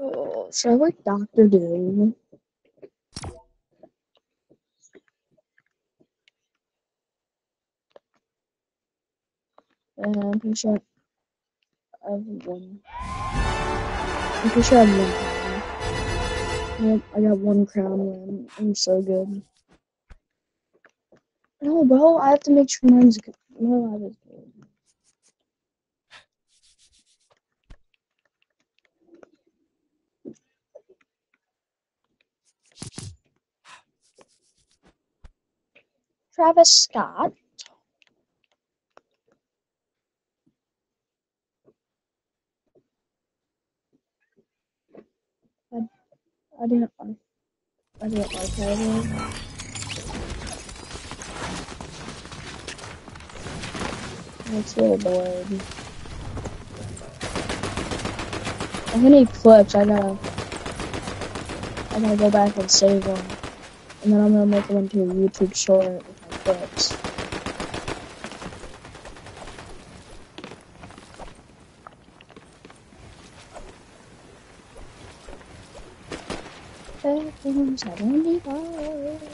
Oh, should I like Doctor Doom? And uh, I'm pretty sure I have one. I'm pretty sure I have one crown. Yep, I got one crown win. I'm so good. No, bro, I have to make sure mine's good. No, I was good. Travis Scott. I, I didn't like I didn't like that. It's a little bored. I'm gonna need clips. I gotta I gotta go back and save them. And then I'm gonna make them into a YouTube short my clips. Bedrooms, I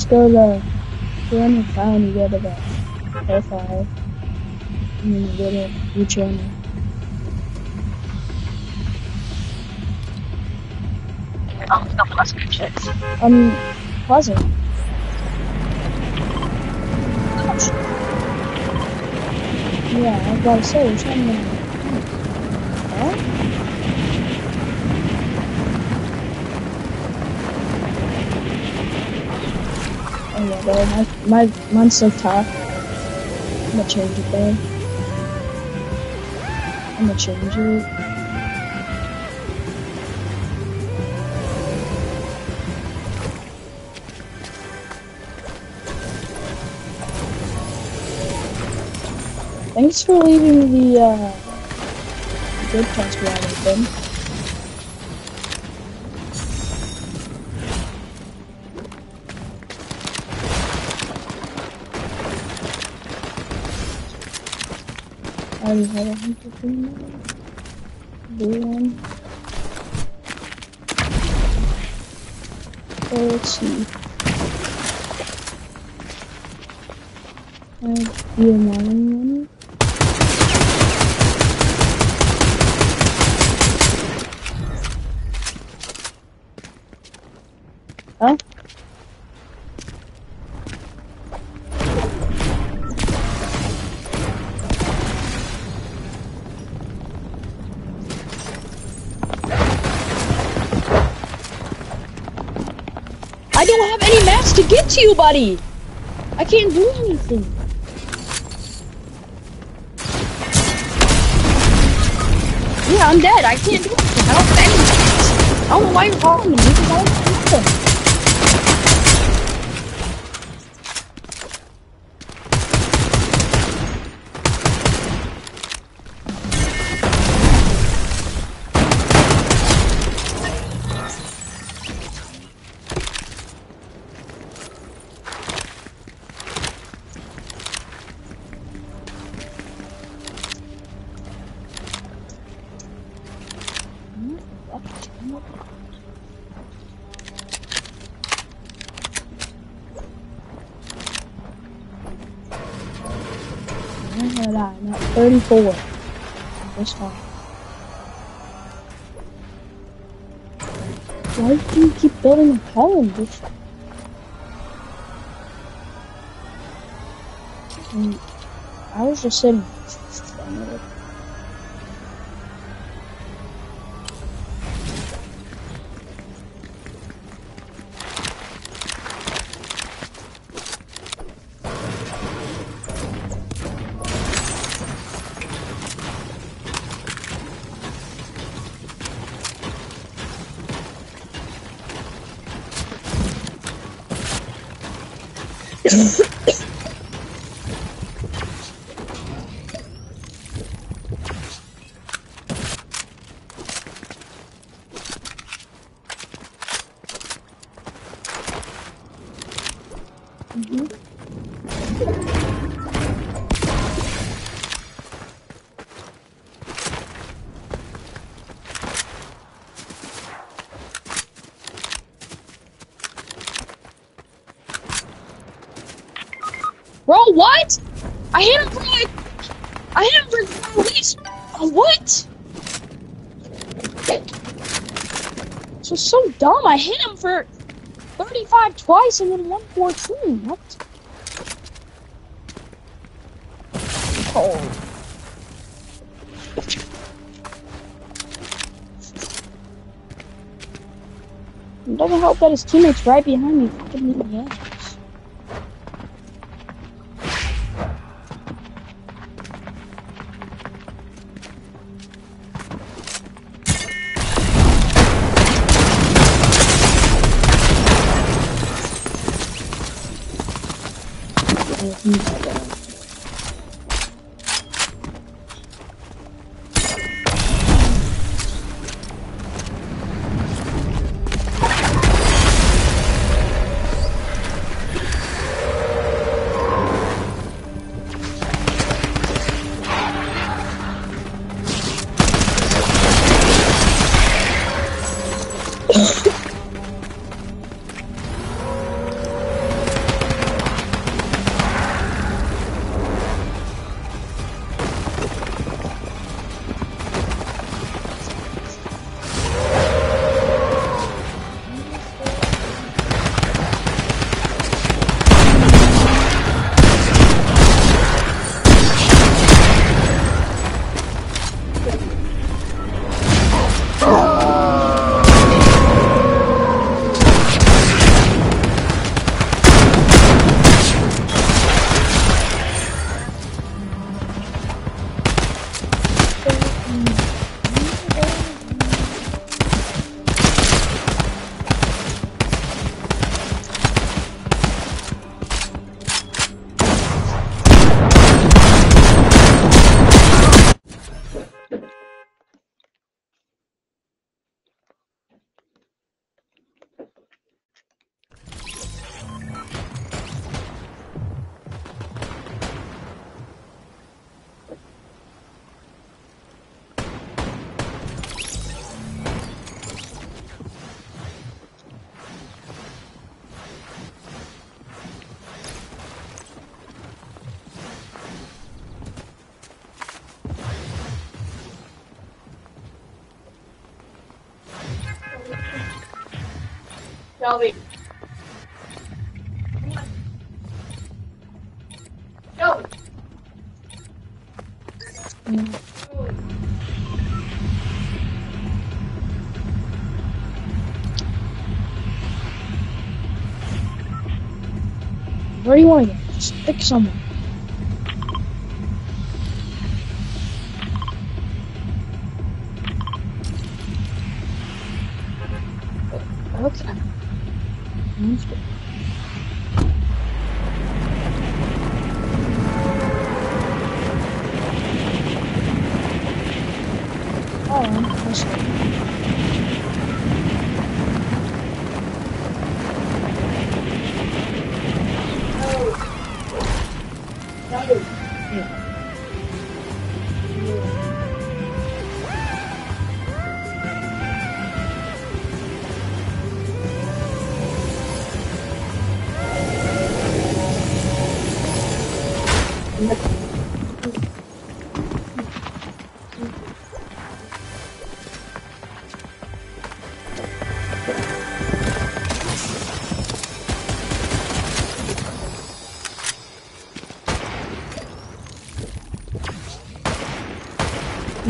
just go to you're on your phone, you go to the profile, and then you go to your channel. Oh, no pleasant shit. Um, Pleasant. Yeah, I was about to say, which one? Yeah, bro, my, my, mine's so tough. I'm gonna change it, though. I'm gonna change it. Thanks for leaving the, uh, good wide open. I already had a hunter thing. Blue one. To get to you, buddy. I can't do anything. Yeah, I'm dead. I can't do anything. I don't have. I don't know why you're calling me 34. This time. Why do you keep building a home? Just... Mm, I was just sitting. Mhm. Bro, what? I hit him for like, I hit him for at least, what? This was so dumb. I hit him for 35 twice and then 114. What? Oh. It doesn't help that his teammate's right behind me. Fucking in the. Shelby. Shelby. Where do you want to go? Just pick someone.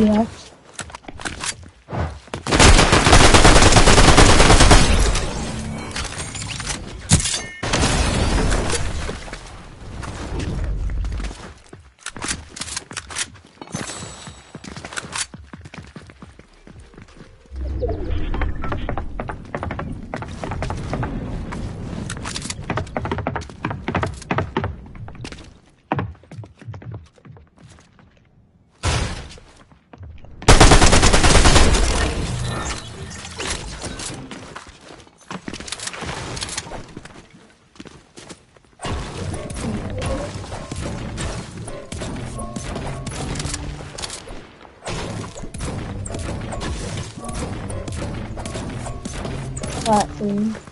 Yeah. Platform.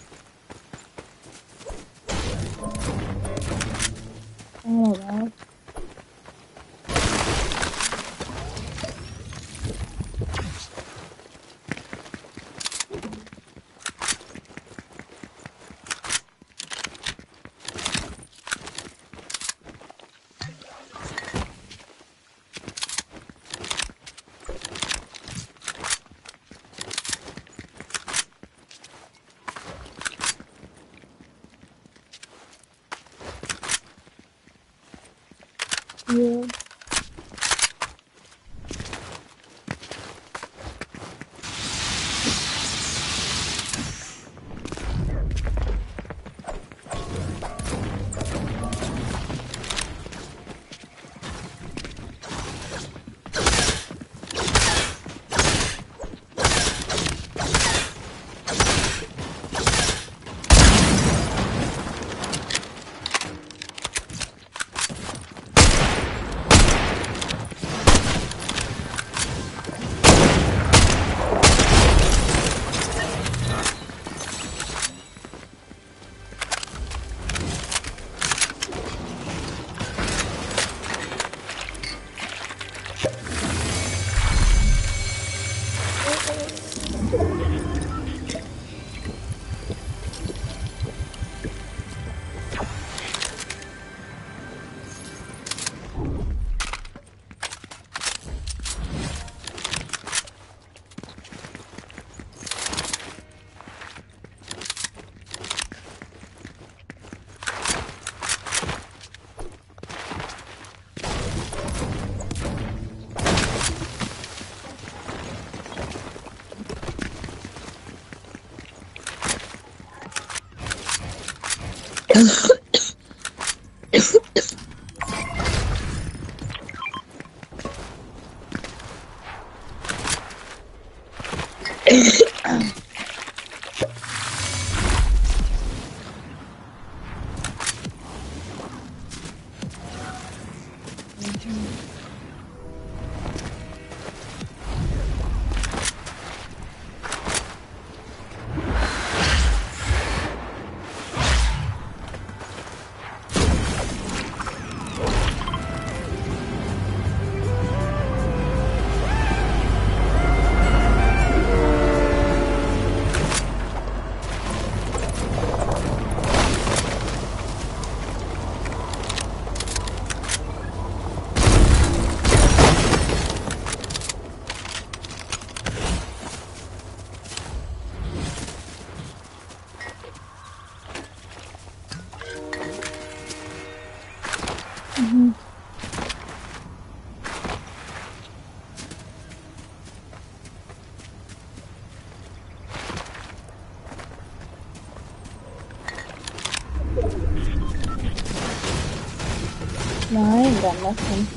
I ain't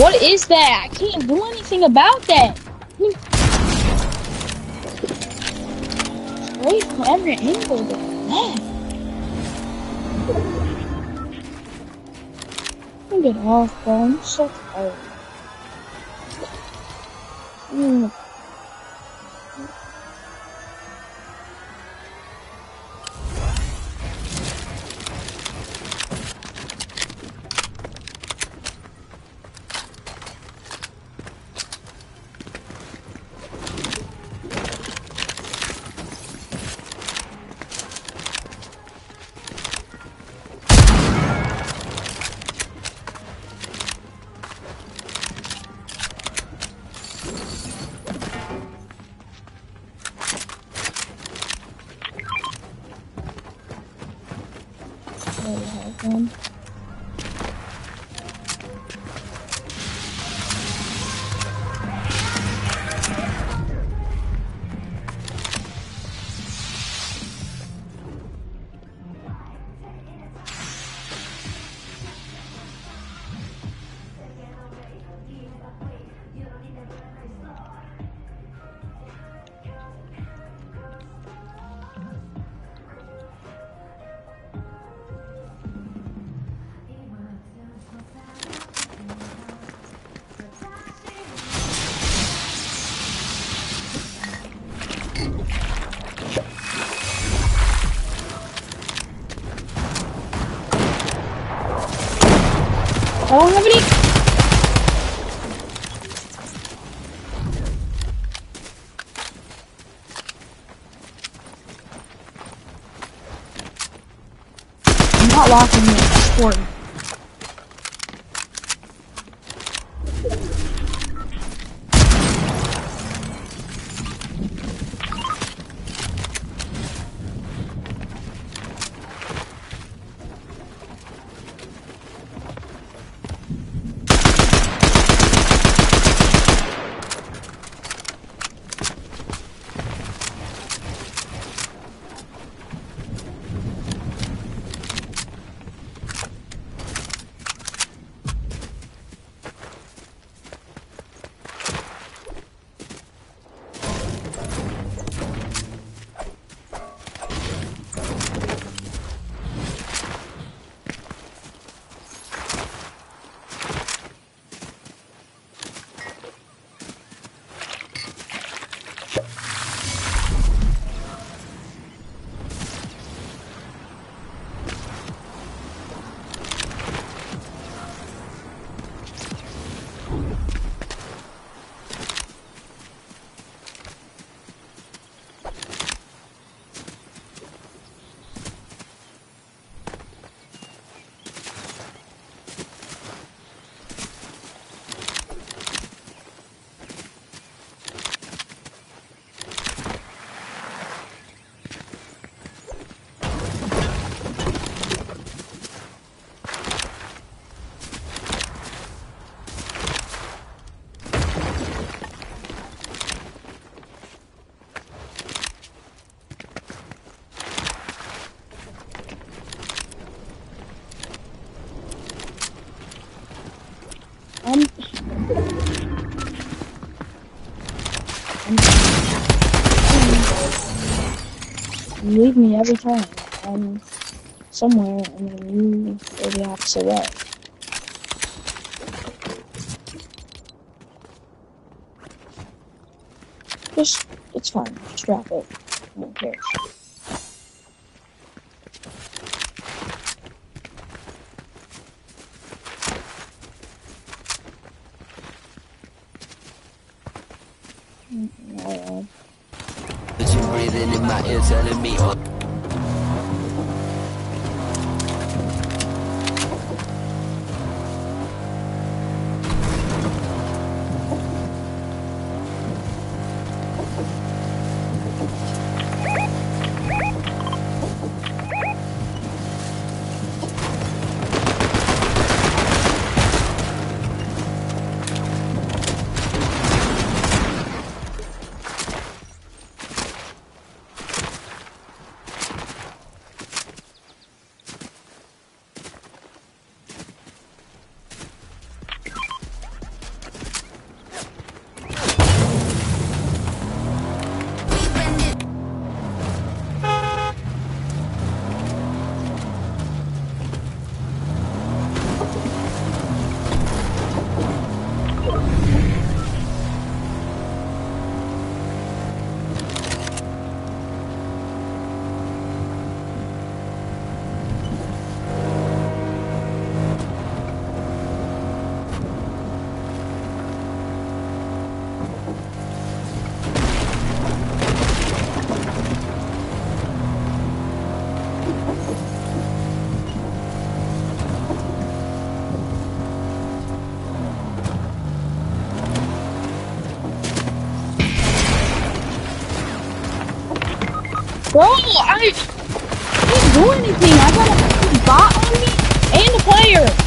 what is that? I can't do anything about that. Wait from every angle. Man. Get off, bro. I'm so tired. Mm. Already have one. I don't have any. I'm not locking it. It's. Leave me every time. I'm somewhere, and then you go the opposite way. Just, it's fine. Just drop it. I don't care. Mm, alright. But you breathing in my ear telling me Bro, I, didn't do anything. I got a bot on me and a player.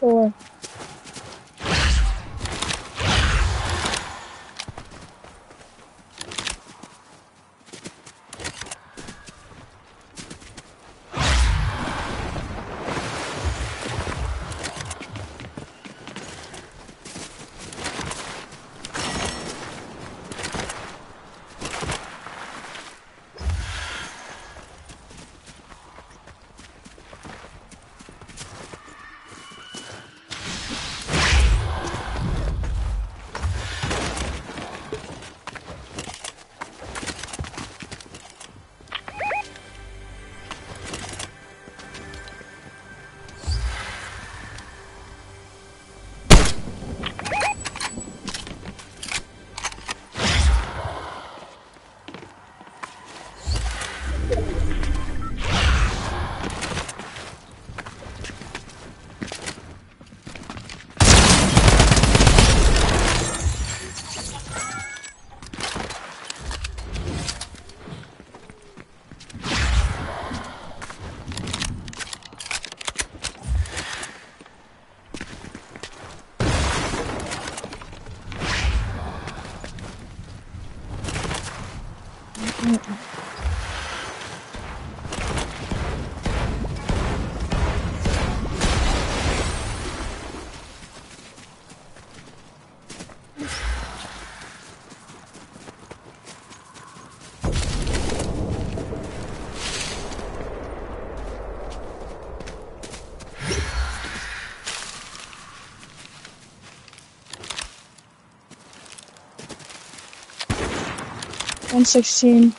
four, 116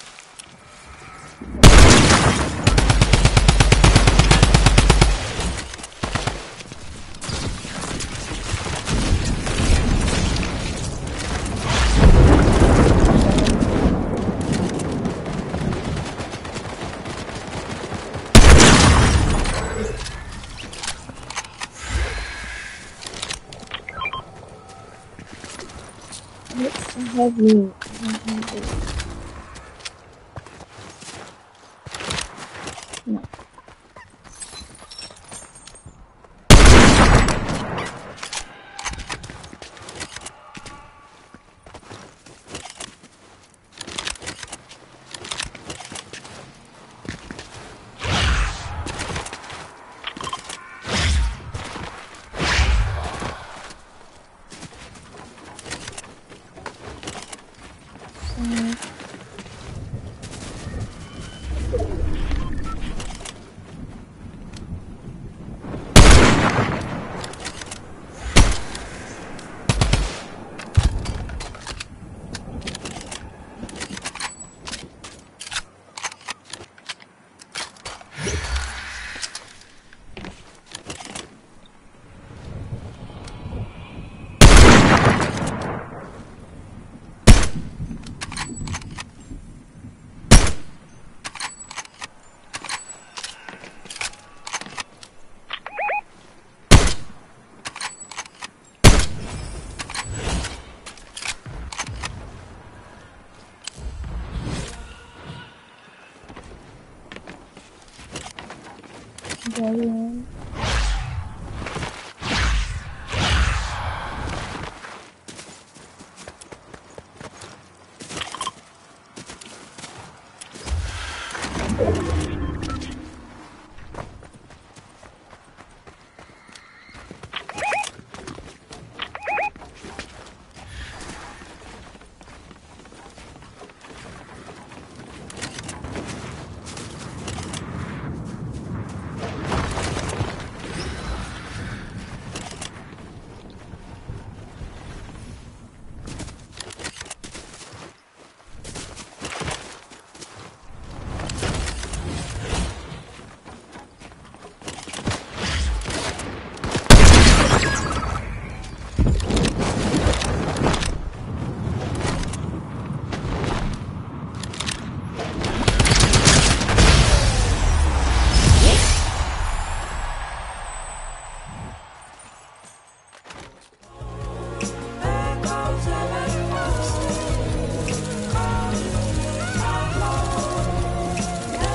表演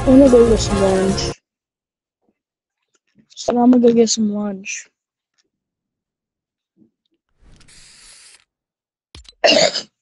I'm gonna go get some lunch. So I'm gonna go get some lunch.